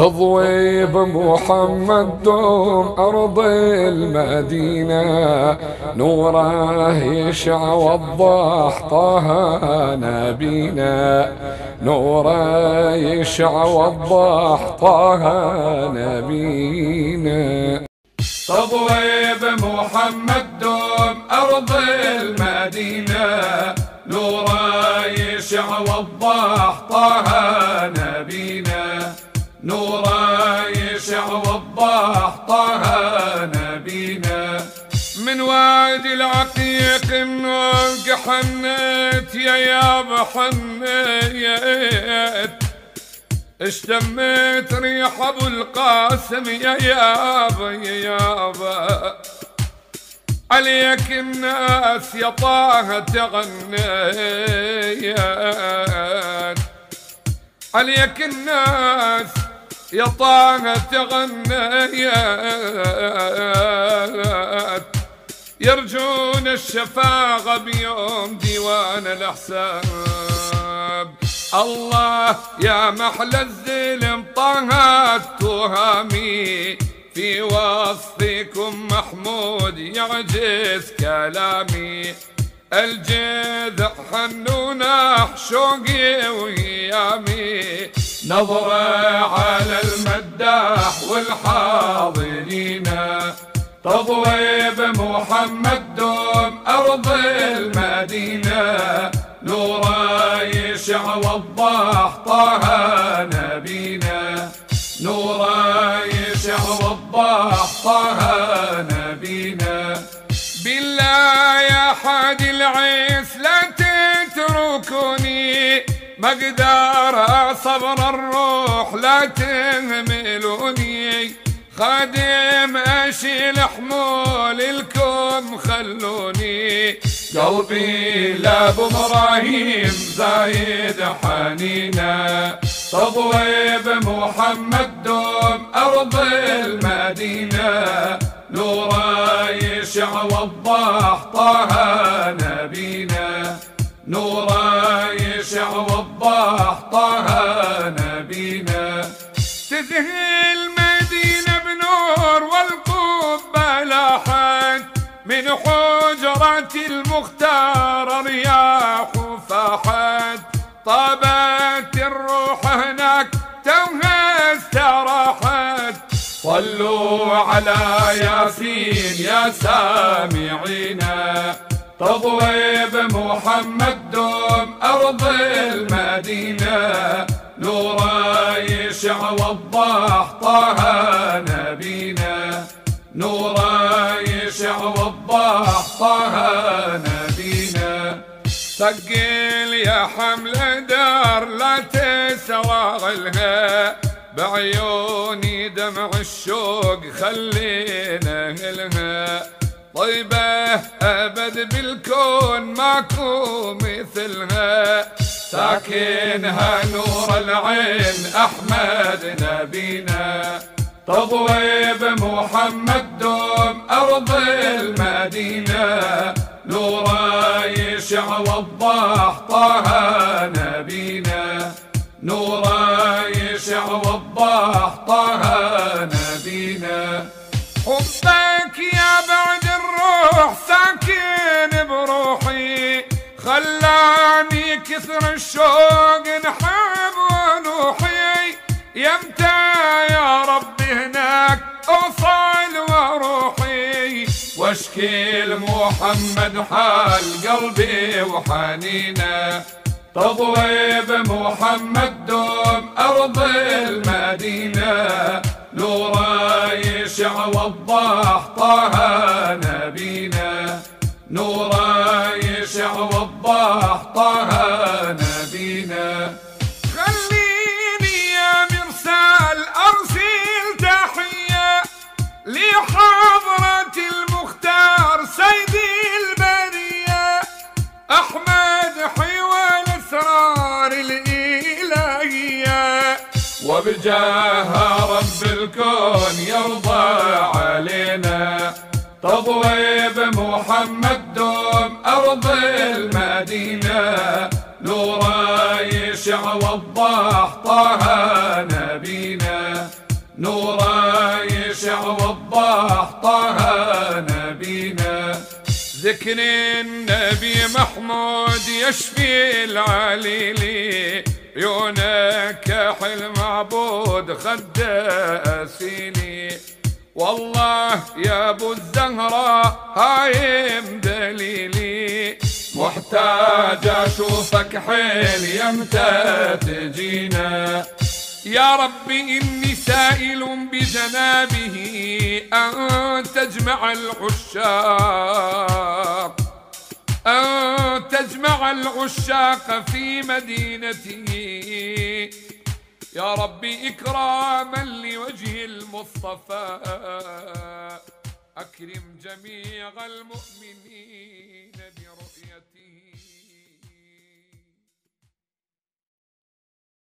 تضوي بمحمد دوم أرض المدينة. نوره يشع وضح طه نبينا. نوره يشع وضح طه نبينا. تضوي بمحمد دوم أرض المدينة. نوره يشع وضح طه نوره يشع وضح طه نبينا. من وادي العقيق النوق حنيت يا يا حنيت. اشتميت ريح أبو القاسم يا يابا يا يابا عليك الناس يا طه تغنيت. عليك الناس يا طه تغنيت يرجون الشفاعة بيوم ديوان الأحساب. الله يا محلى الزلم طهت تهامي. في وصفكم محمود يعجز كلامي. الجذع حنونح شوقي وهيامي نظرة على المداح والحاضرين تضوي بمحمد دوم أرض المدينة. نورا يشع وضح طه نبينا. نورا يشع وضح طه نبينا. بالله يا حاد العيس لا تتركوني ما أقدر صبر الروح لا تهملوني خادم أشيل حمول الكم خلوني. قلبي لابو إبراهيم زايد حنينة. تضوي بمحمد دوم أرض المدينة. نورا يشع وضح طه نبينا. نورا يشع وضح طه نبينا. تذهل مدينة بنور والقبة لاحت من حجرة المختار رياح فاحت. طابت الروح هناك توها استراحت. صلوا على ياسين يا سامعينا. تضوي بمحمد دوم أرض المدينة نورا يشع وضح طه نبينا. نورا يشع وضح طه نبينا. ثقل يا حمل دار لا تسواغلها بعيوني دمع الشوق خلينا لها طيبة أبد بالكون ماكو مثلها. ساكنها نور العين أحمد نبينا. تضوي بمحمد دوم أرض المدينة. نورا يشع وضح طه نبينا. نورا يشع وضح طه خلاني كثر الشوق نحب ونوحي. يمتى يا رب هناك؟ أوصل وروحي. واشكي لمحمد حال قلبي وحنينه. تضوي بمحمد دوم أرض المدينة. نورا يشع وضح طه نبينا. نورا وبجاه رب الكون يرضى علينا. تضوي بمحمد دوم أرض المدينة. نورا يشع وضح طه نبينا. نوره يشع وضح طه نبينا. ذكر النبي محمود يشفي العليلي عيونك حل معبود خد أسيني. والله يا أبو الزهراء هايم دليلي. محتاج أشوفك حيل يمتى تجينا. يا ربي إني سائل بجنابه أن تجمع العشاق. تجمع العشاق في مدينته. يا ربي إكراما لوجه المصطفى. أكرم جميع المؤمنين برؤيته.